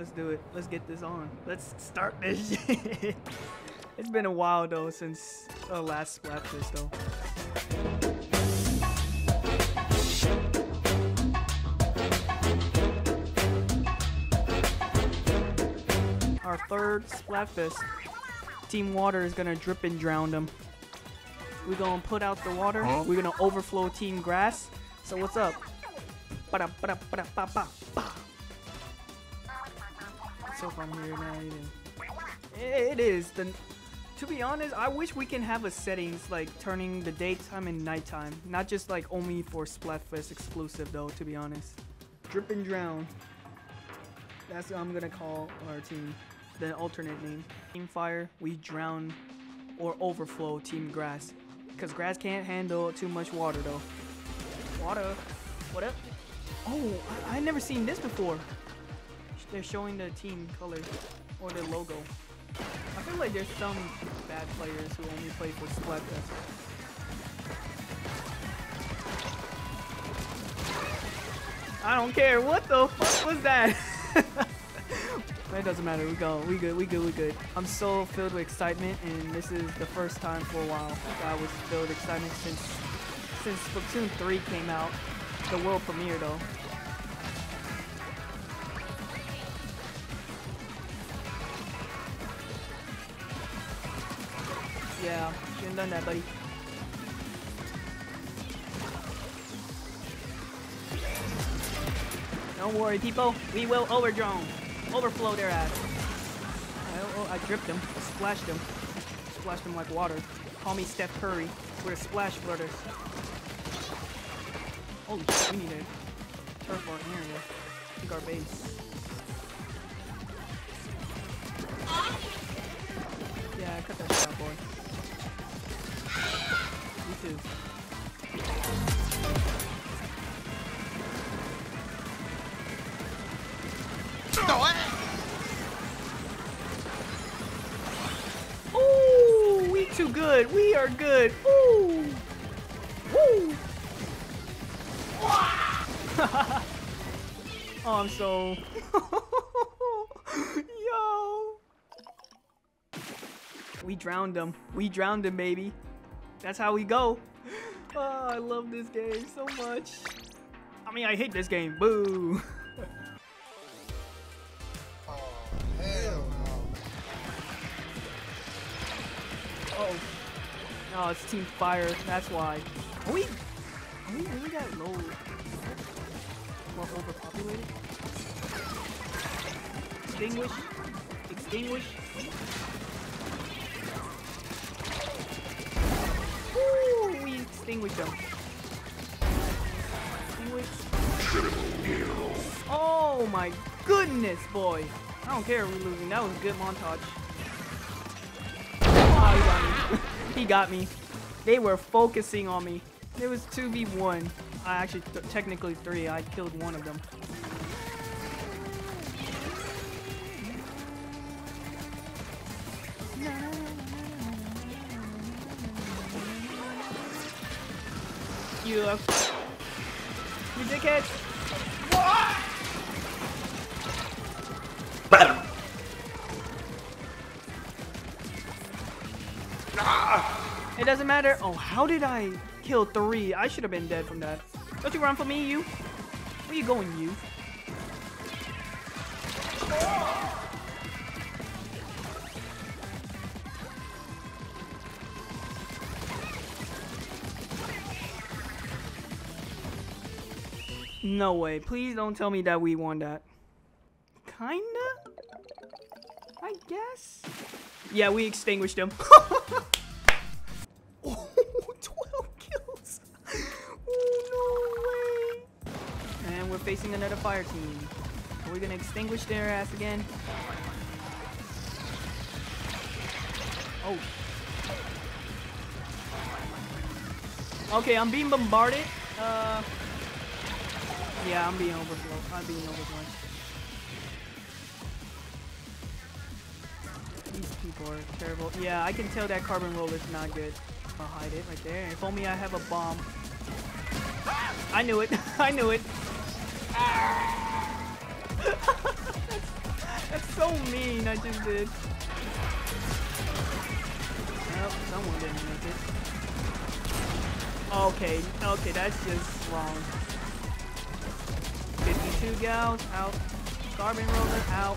Let's do it. Let's get this on. Let's start this shit. it's been a while though since the last Splatfest though. Our third Splatfest. Team Water is gonna drip and drown them. We're gonna put out the water. We're gonna overflow Team Grass. So what's up? Ba-da, ba-da, ba, ba, ba. So here now, even. It is. The, to be honest, I wish we can have a settings like turning the daytime and nighttime. Not just like only for Splatfest exclusive though, to be honest. Drip and Drown. That's what I'm gonna call our team. The alternate name. Team Fire, we drown or overflow Team Grass. Because grass can't handle too much water though. Water. What up? Oh, I, I never seen this before. They're showing the team colors or the logo. I feel like there's some bad players who only play for Splatfest. I don't care. What the fuck was that? it doesn't matter. We go. We good. We good. We good. I'm so filled with excitement, and this is the first time for a while that I was filled with excitement since since Splatoon 3 came out, the world premiere though. That, buddy. Don't worry, people. We will overdrone. Overflow their ass. I, oh, I dripped them. I splashed them. Splashed them like water. Call me Steph Curry. We're splash flooders. Holy shit, we need a turf our area. Think our base. Too. Ooh, we too good. We are good. Ooh. Woo. oh, I'm so. Yo. We drowned him. We drowned him, baby. That's how we go. Oh, I love this game so much. I mean, I hate this game. Boo. Oh, hell no. Oh. No, it's Team Fire. That's why. Are we? Are we really that low? More overpopulated? Extinguish. Extinguish. Woo! We extinguished them. Extinguish. Oh my goodness, boy. I don't care if we're losing. That was a good montage. Oh, he got me. he got me. They were focusing on me. It was 2v1. I actually, technically 3. I killed one of them. You, uh, you dickhead. It doesn't matter. Oh, how did I kill three? I should have been dead from that. Don't you run for me, you? Where you going, you? No way. Please don't tell me that we won that. Kinda? I guess? Yeah, we extinguished him. oh, 12 kills. Oh, no way. And we're facing another fire team. Are we gonna extinguish their ass again? Oh. Okay, I'm being bombarded. Uh, yeah, I'm being overflow. I'm being overflown. These people are terrible. Yeah, I can tell that carbon roll is not good. I'll hide it right there. If only I have a bomb. I knew it. I knew it. That's so mean, I just did. Nope, someone didn't make it. Okay, okay, that's just wrong. 52 gals, out. Carbon roller, out.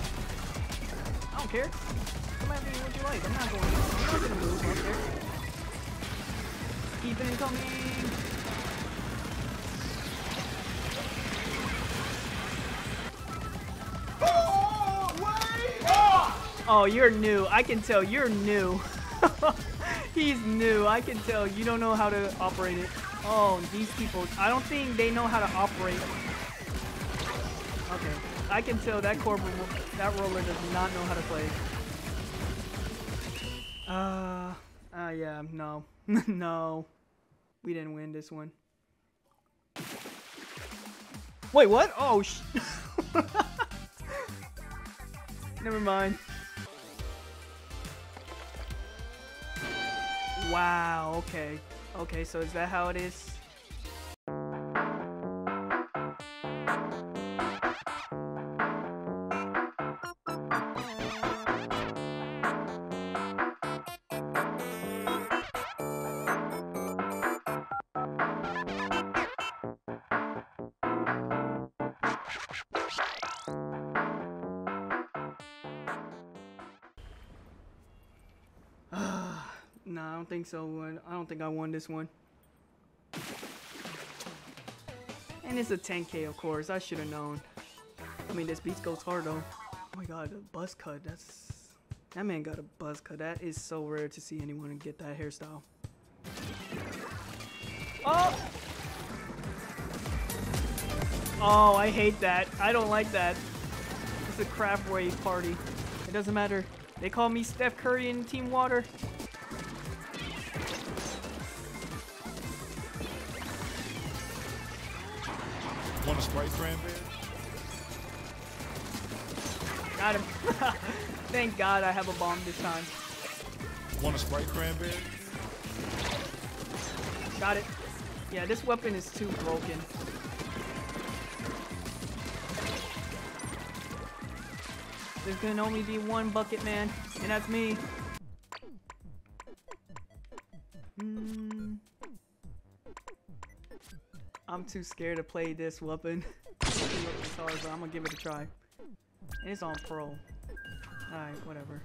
I don't care. Come at me what you like. I'm not going I'm not gonna move up there. Keep it coming. Oh, you're new. I can tell you're new. He's new. I can tell you don't know how to operate it. Oh, these people. I don't think they know how to operate. Okay. I can tell that corporal, that roller does not know how to play. Uh, uh, yeah, no. no. We didn't win this one. Wait, what? Oh, sh Never mind. Wow, okay. Okay, so is that how it is? Think so. I don't think I won this one. And it's a 10k, of course. I should have known. I mean, this beat goes hard, though. Oh my god, a buzz cut. That's... That man got a buzz cut. That is so rare to see anyone get that hairstyle. Oh! Oh, I hate that. I don't like that. It's a crap wave party. It doesn't matter. They call me Steph Curry in Team Water. Cranberry? Got him. Thank God I have a bomb this time. Want a Sprite cranberry? Got it. Yeah, this weapon is too broken. There's gonna only be one bucket man, and that's me. Too scared to play this weapon. it's hard, but I'm gonna give it a try. And it's on pro. Alright, whatever.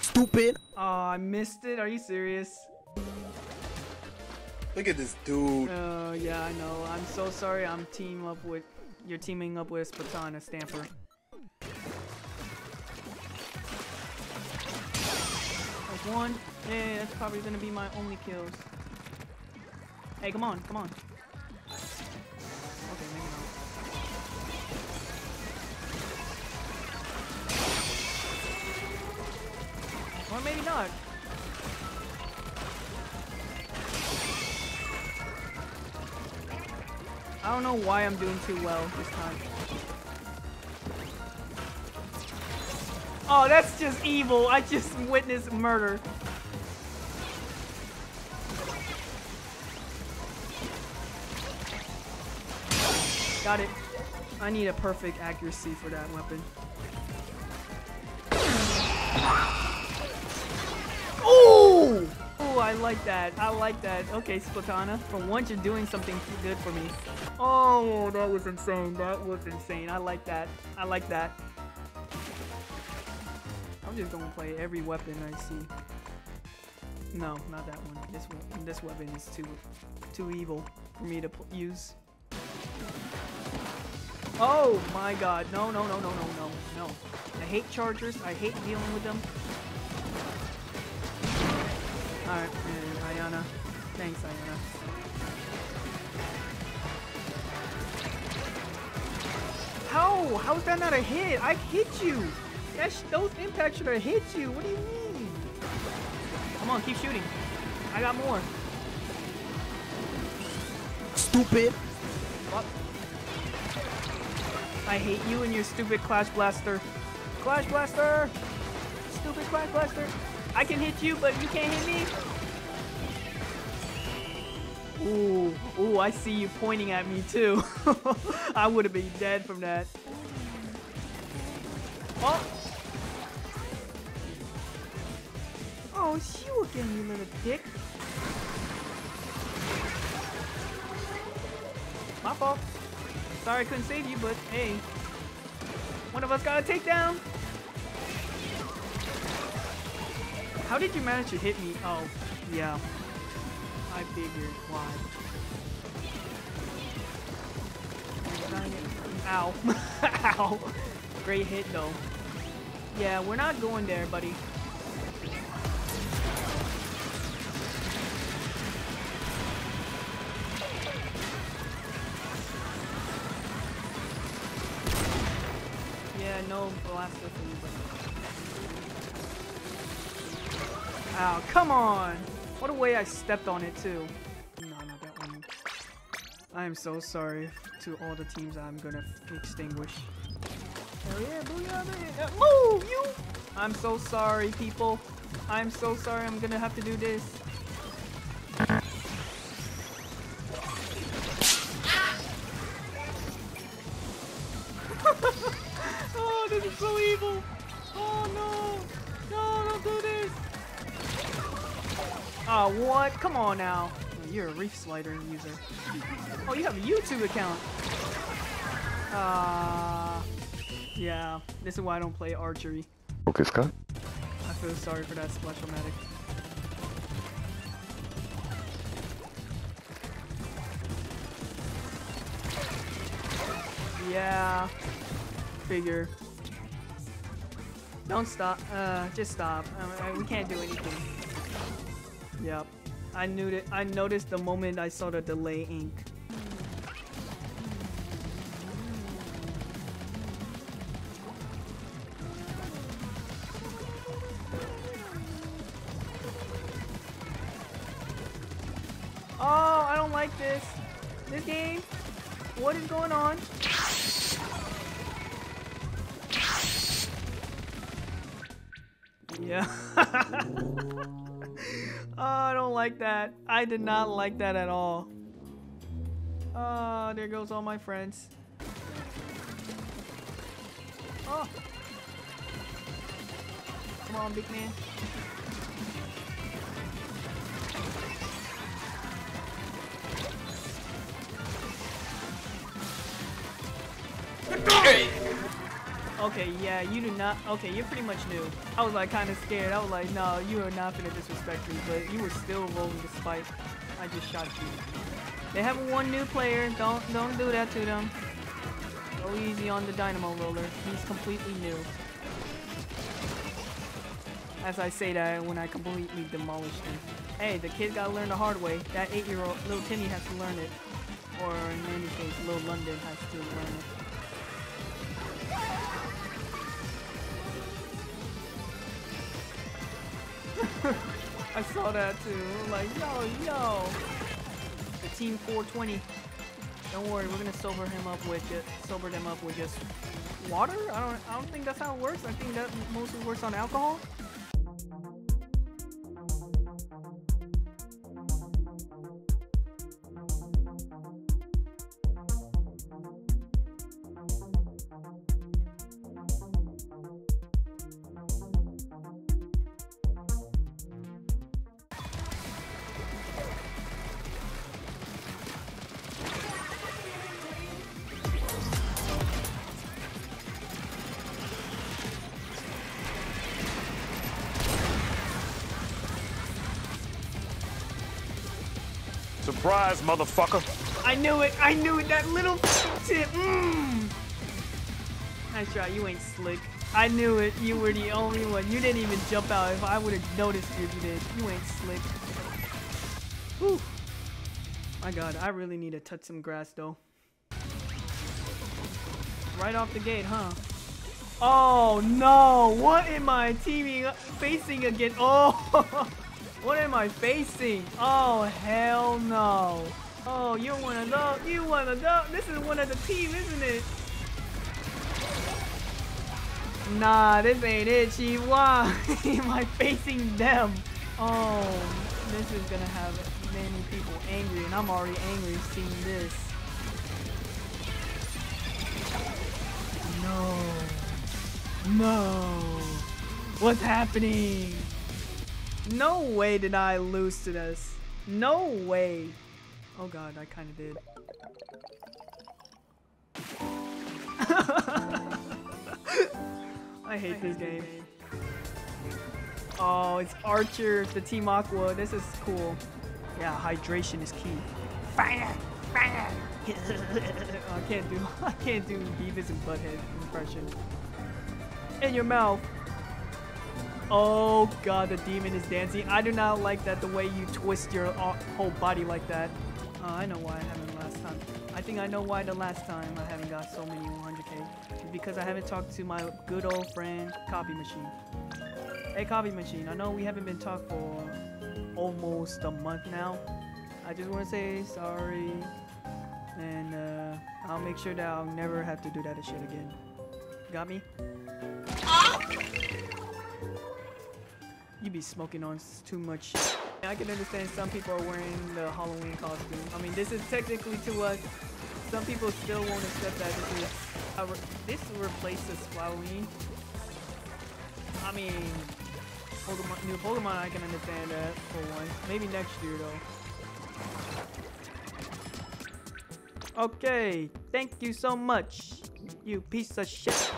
Stupid. Oh, I missed it. Are you serious? Look at this dude. Uh, yeah, I know. I'm so sorry. I'm team up with. You're teaming up with Splatana Stamper. That's one. Yeah, that's probably gonna be my only kills. Hey, come on, come on. Okay, maybe not. Or maybe not. I don't know why I'm doing too well this time. Oh, that's just evil. I just witnessed murder. Got it. I need a perfect accuracy for that weapon. Ooh! Ooh, I like that. I like that. Okay, Splatana. For once, you're doing something good for me. Oh, that was insane. That was insane. I like that. I like that. I'm just gonna play every weapon I see. No, not that one. This one. This weapon is too, too evil for me to use. Oh my god. No, no, no, no, no, no, no. I hate chargers. I hate dealing with them. Alright, Ayana. Thanks, Ayana. How? How is that not a hit? I hit you! That sh those impacts should have hit you. What do you mean? Come on, keep shooting. I got more. Stupid. What? I hate you and your stupid Clash Blaster. Clash Blaster! Stupid Clash Blaster! I can hit you, but you can't hit me! Ooh, ooh, I see you pointing at me too. I would have been dead from that. Oh! Oh, it's you again, you little dick. My fault. Sorry I couldn't save you, but hey. One of us got a takedown. How did you manage to hit me? Oh, yeah. I figured. Why? Ow. Ow. Great hit, though. Yeah, we're not going there, buddy. Ow, come on! What a way I stepped on it, too. No, not that one. I am so sorry to all the teams I'm gonna extinguish. Hell yeah, booyah. Uh, move, you! I'm so sorry, people. I'm so sorry I'm gonna have to do this. Come on now. You're a Reef Slider user. Oh, you have a YouTube account. Ah. Uh, yeah, this is why I don't play archery. Okay, Scott. I feel sorry for that Splash-O-Matic. Yeah. Figure. Don't stop. Uh, just stop. Uh, we can't do anything. Yep. I knew it. I noticed the moment I saw the delay ink. Oh, I don't like this. This game. What is going on? Yeah. oh, I don't like that. I did not like that at all. Oh, there goes all my friends. Oh. Come on, big man. Okay, yeah, you do not. Okay, you're pretty much new. I was like kind of scared. I was like, no, you are not gonna disrespect me, but you were still rolling the spike. I just shot you. They have one new player. Don't don't do that to them. Go easy on the dynamo roller. He's completely new. As I say that when I completely demolished him. Hey, the kid gotta learn the hard way. That eight-year-old little Timmy has to learn it. Or in any case, little London has to learn it. I saw that too. I'm like, yo, yo. The team 420. Don't worry, we're gonna sober him up with just sober them up with just water. I don't. I don't think that's how it works. I think that mostly works on alcohol. Surprise, motherfucker. I knew it. I knew it. That little tip. Mmm. Nice try. You ain't slick. I knew it. You were the only one. You didn't even jump out. If I would have noticed you, you did. You ain't slick. Whew. My god, I really need to touch some grass though. Right off the gate, huh? Oh no! What am I teaming facing again? Oh! What am I facing? Oh, hell no. Oh, you're one of those. You one of those. This is one of the team, isn't it? Nah, this ain't it. Why am I facing them? Oh, this is gonna have many people angry, and I'm already angry seeing this. No. No. What's happening? No way did I lose to this. No way. Oh god, I kind of did. I hate this game. Oh, it's Archer, the Team Aqua. This is cool. Yeah, hydration is key. Fire! Fire! I can't do I can't do Beavis and Butthead impression. In your mouth. Oh god, the demon is dancing. I do not like that the way you twist your uh, whole body like that. Uh, I know why I haven't last time. I think I know why the last time I haven't got so many 100k. It's because I haven't talked to my good old friend Copy Machine. Hey Copy Machine, I know we haven't been talked for almost a month now. I just want to say sorry, and uh, I'll make sure that I'll never have to do that shit again. Got me? You be smoking on too much. I can understand some people are wearing the Halloween costume. I mean, this is technically to us. Some people still won't accept that this is this replaces Halloween. I mean, Pokemon, new Pokemon, I can understand that for one. Maybe next year though. Okay, thank you so much, you piece of shit.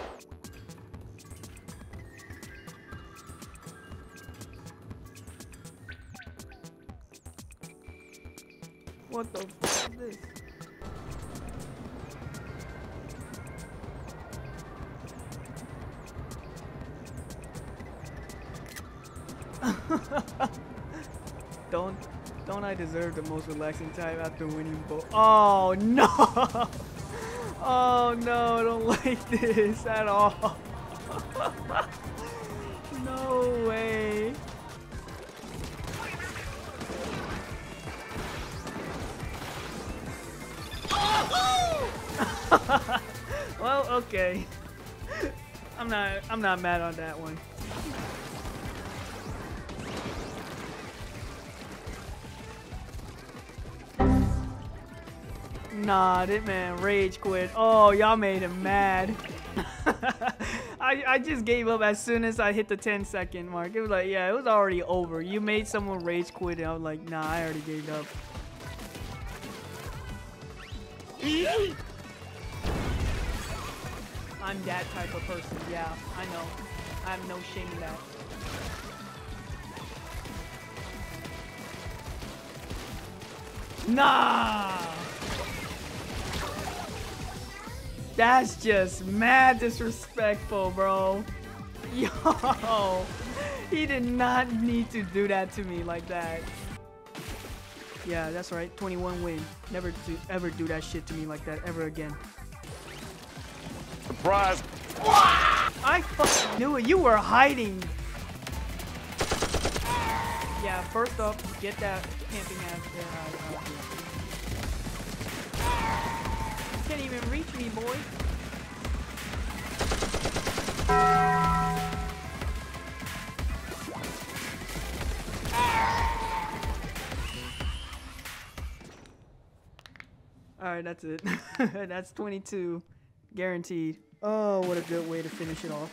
What the fuck is this? don't don't I deserve the most relaxing time after winning both? Oh no! Oh no, I don't like this at all. Okay. I'm not I'm not mad on that one. Nah, that man rage quit. Oh, y'all made him mad. I, I just gave up as soon as I hit the 10 second mark. It was like, yeah, it was already over. You made someone rage quit, and I was like, nah, I already gave up. I'm that type of person. Yeah, I know. I have no shame in that. Nah! That's just mad disrespectful, bro. Yo! He did not need to do that to me like that. Yeah, that's right. 21 win. Never to ever do that shit to me like that ever again. Surprise. I fucking knew it. You were hiding. Yeah, first off, get that camping ass there out. Uh, you can't even reach me, boy. Alright, that's it. that's 22. Guaranteed. Oh, what a good way to finish it off.